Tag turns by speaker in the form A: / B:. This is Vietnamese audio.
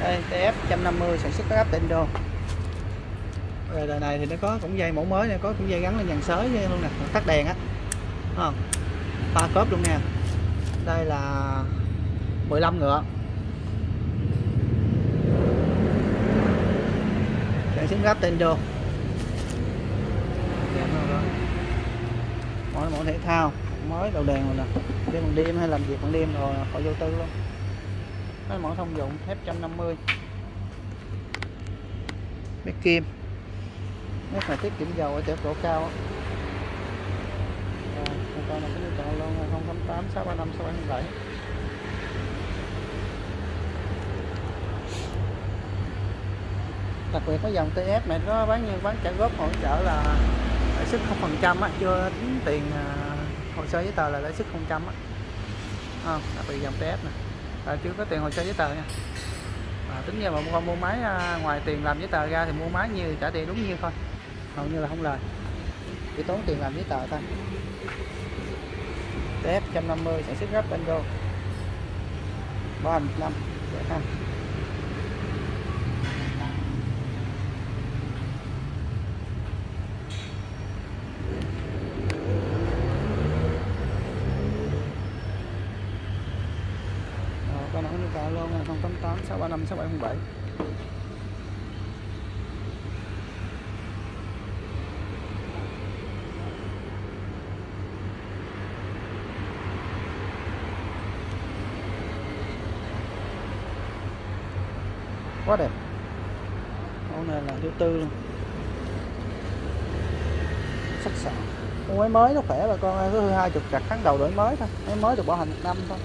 A: đây TF 150 sản xuất các áp tịnh đồ rồi, đời này thì nó có cũng dây mẫu mới này có cũng dây gắn lên dàn sới luôn nè tắt đèn á. Không? Ba cốp luôn nè. Đây là 15 ngựa. Sản xuất gáp tên đồ mỗi mẫu thể thao, mới đầu đèn rồi nè. Đi bằng đêm hay làm việc bằng đêm rồi, khỏi vô tư luôn mấy mẫu thông dụng thép 150 mét kim? Mét này tiết kiệm dầu ở tốc độ cao á. Con này có nhu cầu luôn 088 635 627 đặc biệt có dòng TF này có bán như bán trả góp hỗ trợ là lãi suất không phần trăm á chưa tính tiền à, hồ sơ giấy tờ là lãi suất không trăm á. À, đặc biệt dòng TF này à, chưa có tiền hồ sơ giấy tờ nha. À, tính ra mà con mua máy à, ngoài tiền làm giấy tờ ra thì mua máy như trả tiền đúng như thôi. Hầu như là không lời. Chỉ tốn tiền làm giấy tờ thôi. TF 150 sản xuất gấp Bango 35 ha Rồi, con nào có nhu là 088 635 6707 quá đẹp. Mẫu này là thứ tư luôn. Sắc sảo. Con máy mới nó khỏe bà con ơi, có hai chục chặt tháng đầu đổi mới thôi. Máy mới được bảo hành một năm thôi.